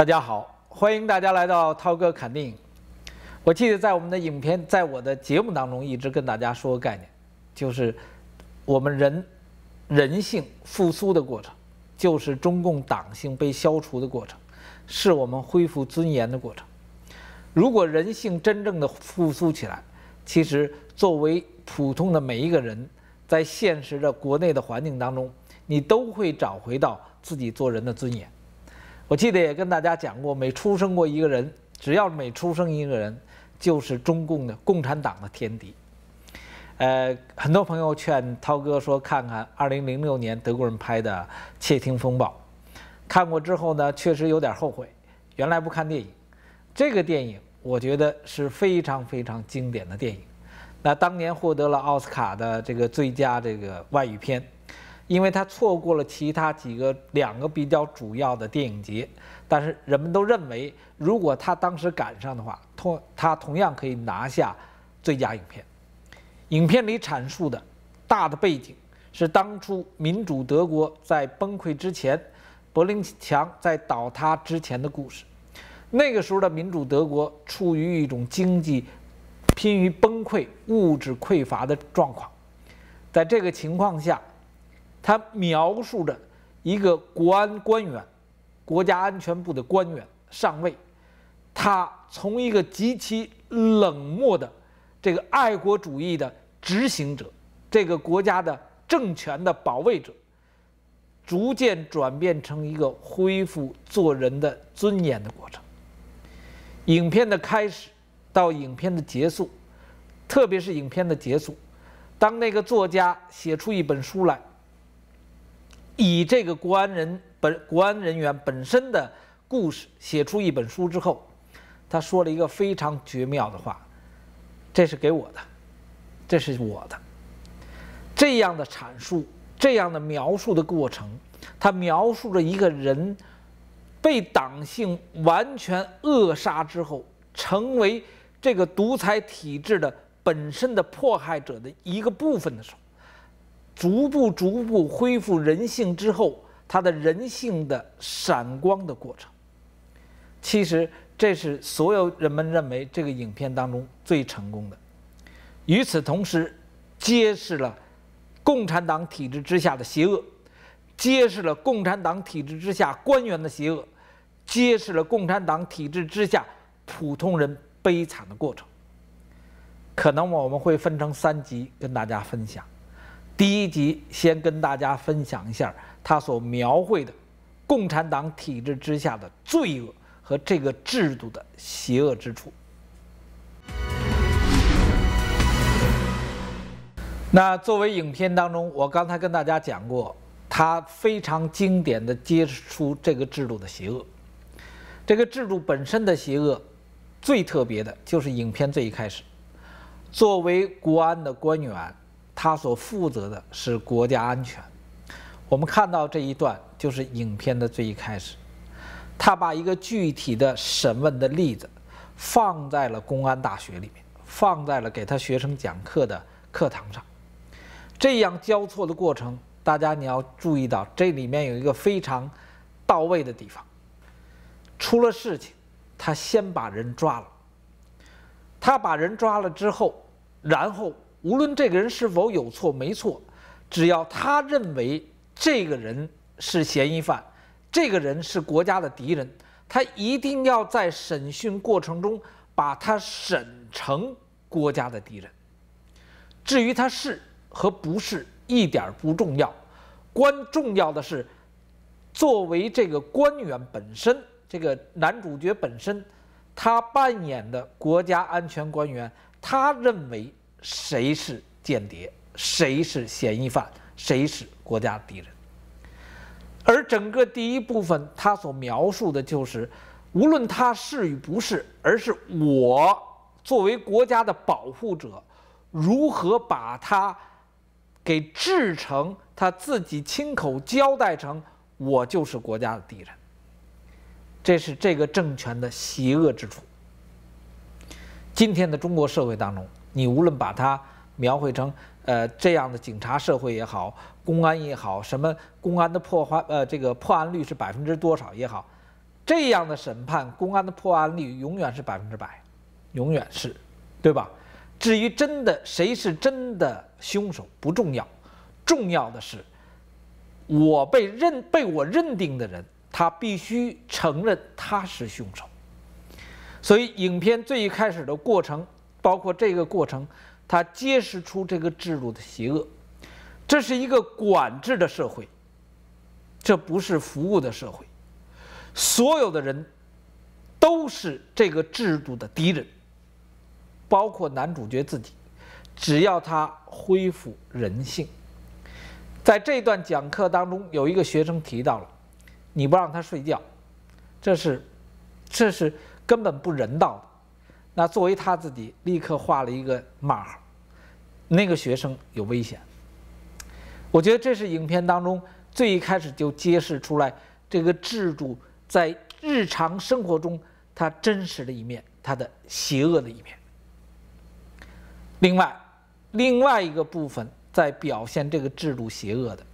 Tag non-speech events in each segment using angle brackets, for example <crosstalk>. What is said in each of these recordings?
大家好，欢迎大家来到涛哥看电影。我记得在我们的影片，在我的节目当中，一直跟大家说个概念，就是我们人人性复苏的过程，就是中共党性被消除的过程，是我们恢复尊严的过程。如果人性真正的复苏起来，其实作为普通的每一个人，在现实的国内的环境当中，你都会找回到自己做人的尊严。我记得也跟大家讲过，每出生过一个人，只要每出生一个人，就是中共的共产党的天敌。呃，很多朋友劝涛哥说看看2006年德国人拍的《窃听风暴》，看过之后呢，确实有点后悔，原来不看电影。这个电影我觉得是非常非常经典的电影。那当年获得了奥斯卡的这个最佳这个外语片。因为他错过了其他几个两个比较主要的电影节，但是人们都认为，如果他当时赶上的话，同他同样可以拿下最佳影片。影片里阐述的大的背景是当初民主德国在崩溃之前，柏林墙在倒塌之前的故事。那个时候的民主德国处于一种经济濒于崩溃、物质匮乏的状况，在这个情况下。他描述着一个国安官员、国家安全部的官员上尉，他从一个极其冷漠的这个爱国主义的执行者，这个国家的政权的保卫者，逐渐转变成一个恢复做人的尊严的过程。影片的开始到影片的结束，特别是影片的结束，当那个作家写出一本书来。以这个国安人本国安人员本身的故事写出一本书之后，他说了一个非常绝妙的话：“这是给我的，这是我的。”这样的阐述，这样的描述的过程，他描述着一个人被党性完全扼杀之后，成为这个独裁体制的本身的迫害者的一个部分的时候。逐步逐步恢复人性之后，他的人性的闪光的过程，其实这是所有人们认为这个影片当中最成功的。与此同时，揭示了共产党体制之下的邪恶，揭示了共产党体制之下官员的邪恶，揭示了共产党体制之下普通人悲惨的过程。可能我们会分成三集跟大家分享。第一集先跟大家分享一下他所描绘的共产党体制之下的罪恶和这个制度的邪恶之处。那作为影片当中，我刚才跟大家讲过，他非常经典的揭示出这个制度的邪恶。这个制度本身的邪恶，最特别的就是影片最一开始，作为国安的官员。他所负责的是国家安全。我们看到这一段就是影片的最一开始，他把一个具体的审问的例子放在了公安大学里面，放在了给他学生讲课的课堂上。这样交错的过程，大家你要注意到，这里面有一个非常到位的地方。出了事情，他先把人抓了。他把人抓了之后，然后。无论这个人是否有错没错，只要他认为这个人是嫌疑犯，这个人是国家的敌人，他一定要在审讯过程中把他审成国家的敌人。至于他是和不是，一点不重要，关重要的是，作为这个官员本身，这个男主角本身，他扮演的国家安全官员，他认为。谁是间谍？谁是嫌疑犯？谁是国家敌人？而整个第一部分，他所描述的就是，无论他是与不是，而是我作为国家的保护者，如何把他给制成他自己亲口交代成我就是国家的敌人。这是这个政权的邪恶之处。今天的中国社会当中。你无论把它描绘成呃这样的警察社会也好，公安也好，什么公安的破坏呃这个破案率是百分之多少也好，这样的审判，公安的破案率永远是百分之百，永远是，对吧？至于真的谁是真的凶手不重要，重要的是我被认被我认定的人，他必须承认他是凶手。所以，影片最一开始的过程，包括这个过程，它揭示出这个制度的邪恶。这是一个管制的社会，这不是服务的社会。所有的人都是这个制度的敌人，包括男主角自己。只要他恢复人性，在这段讲课当中，有一个学生提到了：你不让他睡觉，这是，这是。根本不人道的。那作为他自己，立刻画了一个骂号。那个学生有危险。我觉得这是影片当中最一开始就揭示出来这个制度在日常生活中它真实的一面，它的邪恶的一面。另外，另外一个部分在表现这个制度邪恶的，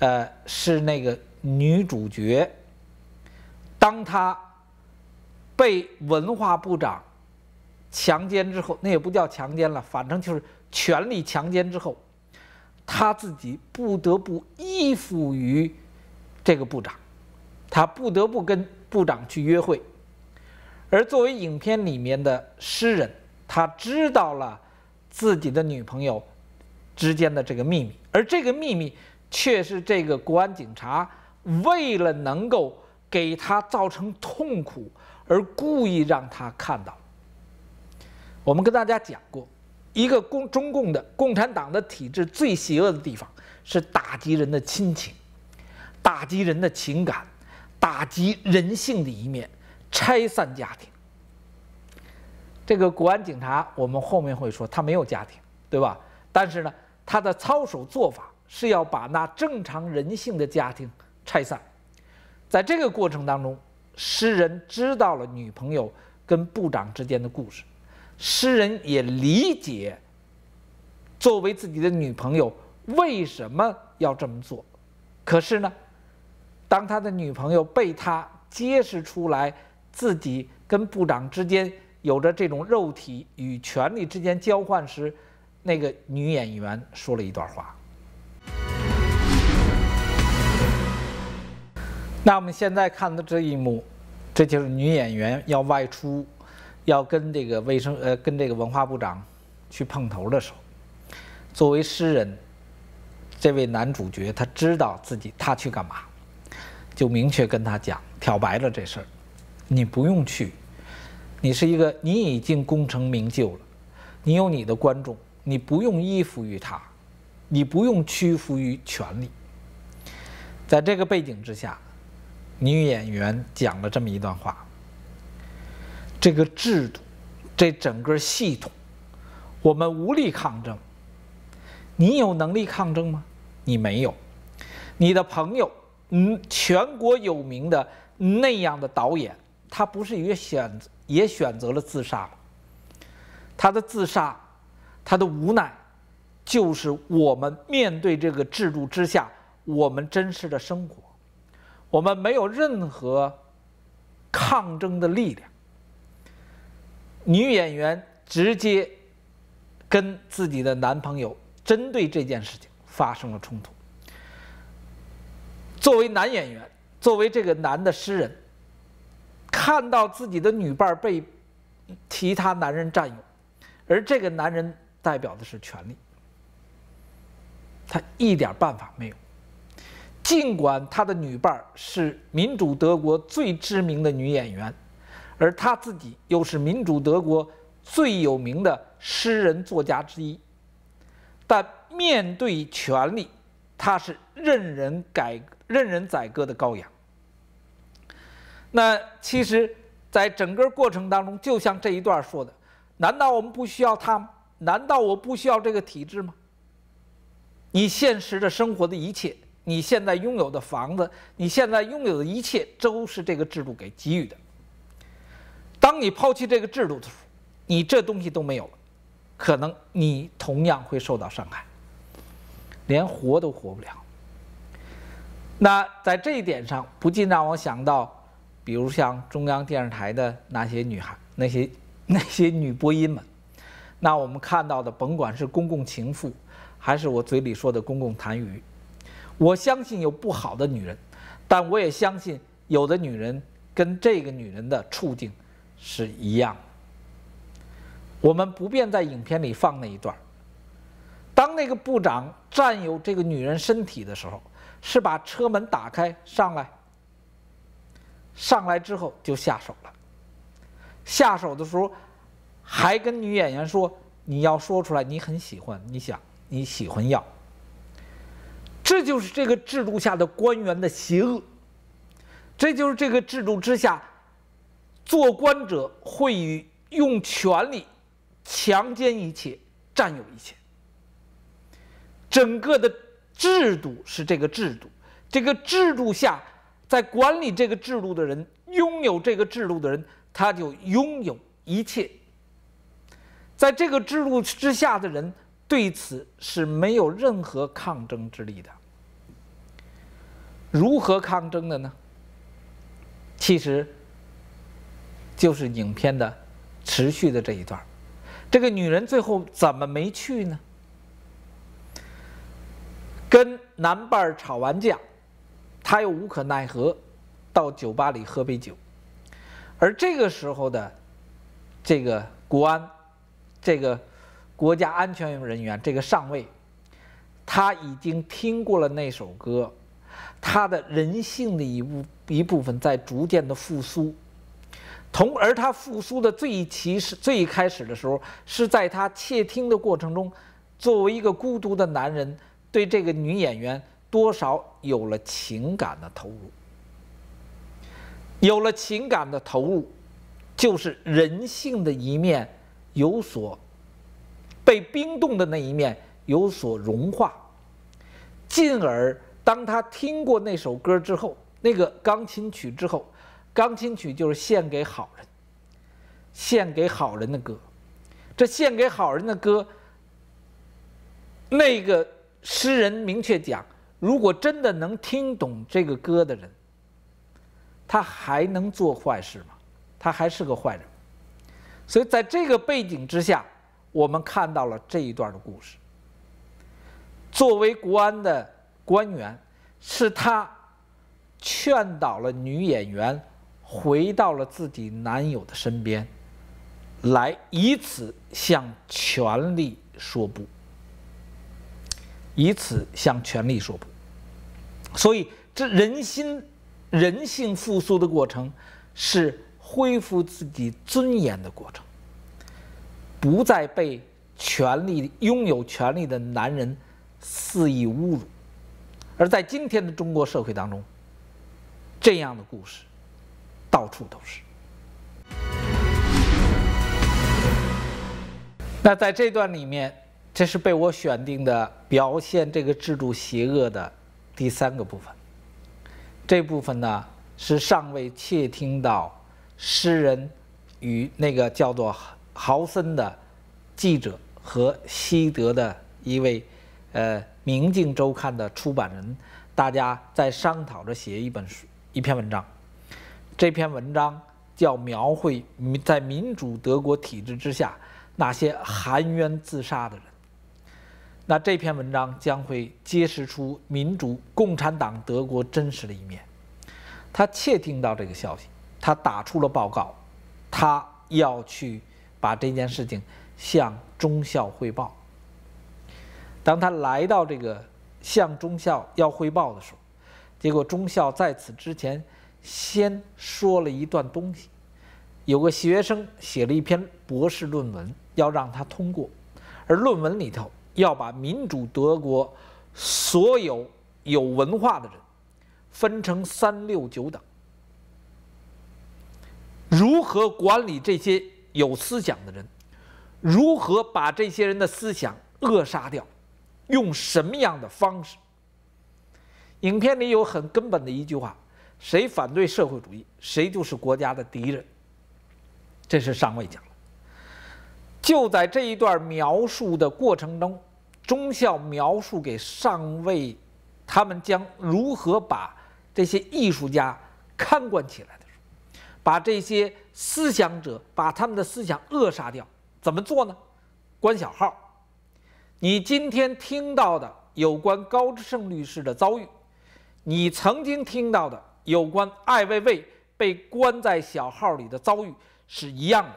呃，是那个女主角，当她。被文化部长强奸之后，那也不叫强奸了，反正就是权力强奸之后，他自己不得不依附于这个部长，他不得不跟部长去约会。而作为影片里面的诗人，他知道了自己的女朋友之间的这个秘密，而这个秘密却是这个国安警察为了能够给他造成痛苦。而故意让他看到。我们跟大家讲过，一个共中共的共产党的体制最邪恶的地方是打击人的亲情，打击人的情感，打击人性的一面，拆散家庭。这个国安警察，我们后面会说他没有家庭，对吧？但是呢，他的操守做法是要把那正常人性的家庭拆散，在这个过程当中。诗人知道了女朋友跟部长之间的故事，诗人也理解作为自己的女朋友为什么要这么做。可是呢，当他的女朋友被他揭示出来自己跟部长之间有着这种肉体与权力之间交换时，那个女演员说了一段话。那我们现在看的这一幕，这就是女演员要外出，要跟这个卫生呃跟这个文化部长去碰头的时候，作为诗人，这位男主角他知道自己他去干嘛，就明确跟他讲挑白了这事儿，你不用去，你是一个你已经功成名就了，你有你的观众，你不用依附于他，你不用屈服于权力，在这个背景之下。女演员讲了这么一段话：这个制度，这整个系统，我们无力抗争。你有能力抗争吗？你没有。你的朋友，嗯，全国有名的那样的导演，他不是也选也选择了自杀吗？他的自杀，他的无奈，就是我们面对这个制度之下，我们真实的生活。我们没有任何抗争的力量。女演员直接跟自己的男朋友针对这件事情发生了冲突。作为男演员，作为这个男的诗人，看到自己的女伴被其他男人占有，而这个男人代表的是权力，他一点办法没有。尽管他的女伴是民主德国最知名的女演员，而他自己又是民主德国最有名的诗人作家之一，但面对权力，他是任人改、任人宰割的羔羊。那其实，在整个过程当中，就像这一段说的：“难道我们不需要他吗？难道我不需要这个体制吗？你现实的生活的一切。”你现在拥有的房子，你现在拥有的一切，都是这个制度给给予的。当你抛弃这个制度的时候，你这东西都没有了，可能你同样会受到伤害，连活都活不了。那在这一点上，不禁让我想到比如像中央电视台的那些女孩、那些 <laughs> 那些女播音们，那我们看到的，甭管是公共情妇，还是我嘴里说的公共痰盂，我相信有不好的女人，但我也相信有的女人跟这个女人的处境是一样。我们不便在影片里放那一段。当那个部长占有这个女人身体的时候，是把车门打开上来。上来之后就下手了。下手的时候，还跟女演员说：“你要说出来，你很喜欢，你想你喜欢要。”这就是这个制度下的官员的邪恶。这就是这个制度之下，做官者会以用权力强奸一切，占有一切。整个的制度是这个制度，这个制度下。在管理这个制度的人，拥有这个制度的人，他就拥有一切。在这个制度之下的人，对此是没有任何抗争之力的。如何抗争的呢？其实，就是影片的持续的这一段。这个女人最后怎么没去呢？跟男伴吵完架。他又无可奈何，到酒吧里喝杯酒，而这个时候的这个国安，这个国家安全人员，这个上尉，他已经听过了那首歌，他的人性的一部一部分在逐渐的复苏，同而他复苏的最起始最开始的时候，是在他窃听的过程中，作为一个孤独的男人，对这个女演员。多少有了情感的投入，有了情感的投入，就是人性的一面有所被冰冻的那一面有所融化，进而当他听过那首歌之后，那个钢琴曲之后，钢琴曲就是献给好人，献给好人的歌，这献给好人的歌，那个诗人明确讲。如果真的能听懂这个歌的人，他还能做坏事吗？他还是个坏人。所以在这个背景之下，我们看到了这一段的故事。作为国安的官员，是他劝导了女演员回到了自己男友的身边，来以此向权力说不。以此向权力说不，所以这人心、人性复苏的过程，是恢复自己尊严的过程，不再被权力、拥有权力的男人肆意侮辱。而在今天的中国社会当中，这样的故事到处都是。那在这段里面。这是被我选定的表现这个制度邪恶的第三个部分。这部分呢是尚未窃听到诗人与那个叫做豪森的记者和西德的一位呃《明镜周刊》的出版人，大家在商讨着写一本书一篇文章。这篇文章叫描绘在民主德国体制之下那些含冤自杀的人。那这篇文章将会揭示出民主共产党德国真实的一面。他窃听到这个消息，他打出了报告，他要去把这件事情向中校汇报。当他来到这个向中校要汇报的时候，结果中校在此之前先说了一段东西，有个学生写了一篇博士论文，要让他通过，而论文里头。要把民主德国所有有文化的人分成三六九等，如何管理这些有思想的人？如何把这些人的思想扼杀掉？用什么样的方式？影片里有很根本的一句话：谁反对社会主义，谁就是国家的敌人。这是上尉讲的。就在这一段描述的过程中。中校描述给上尉，他们将如何把这些艺术家看管起来的时候，把这些思想者，把他们的思想扼杀掉。怎么做呢？关小号。你今天听到的有关高志胜律师的遭遇，你曾经听到的有关艾未未被关在小号里的遭遇是一样的。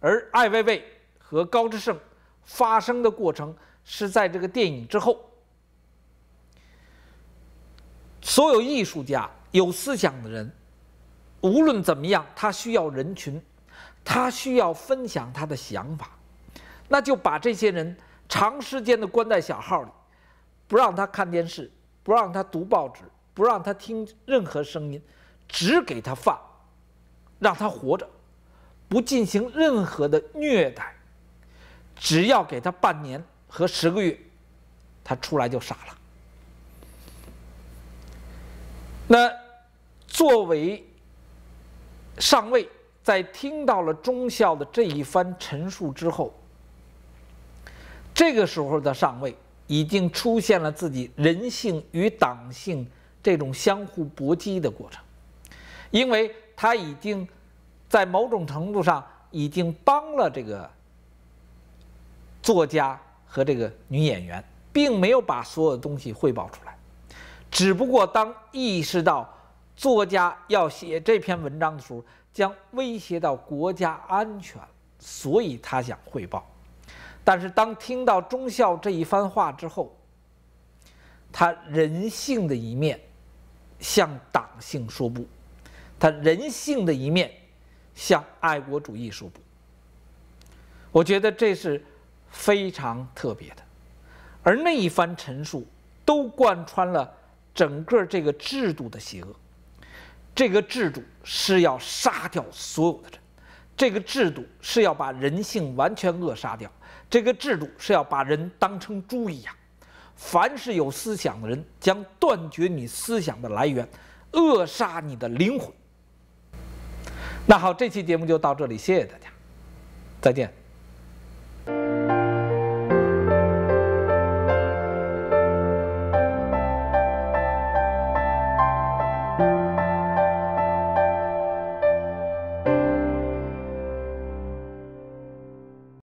而艾未未和高志胜发生的过程是在这个电影之后。所有艺术家、有思想的人，无论怎么样，他需要人群，他需要分享他的想法，那就把这些人长时间的关在小号里，不让他看电视，不让他读报纸，不让他听任何声音，只给他饭，让他活着，不进行任何的虐待，只要给他半年和十个月，他出来就傻了。那作为上尉，在听到了忠孝的这一番陈述之后，这个时候的上尉已经出现了自己人性与党性这种相互搏击的过程，因为他已经在某种程度上已经帮了这个作家和这个女演员，并没有把所有东西汇报出来。只不过当意识到作家要写这篇文章的时候，将威胁到国家安全，所以他想汇报。但是当听到忠孝这一番话之后，他人性的一面向党性说不，他人性的一面向爱国主义说不。我觉得这是非常特别的，而那一番陈述都贯穿了。整个这个制度的邪恶，这个制度是要杀掉所有的人，这个制度是要把人性完全扼杀掉，这个制度是要把人当成猪一样，凡是有思想的人将断绝你思想的来源扼杀你的灵魂。那好这期节目就到这里谢谢大家再见。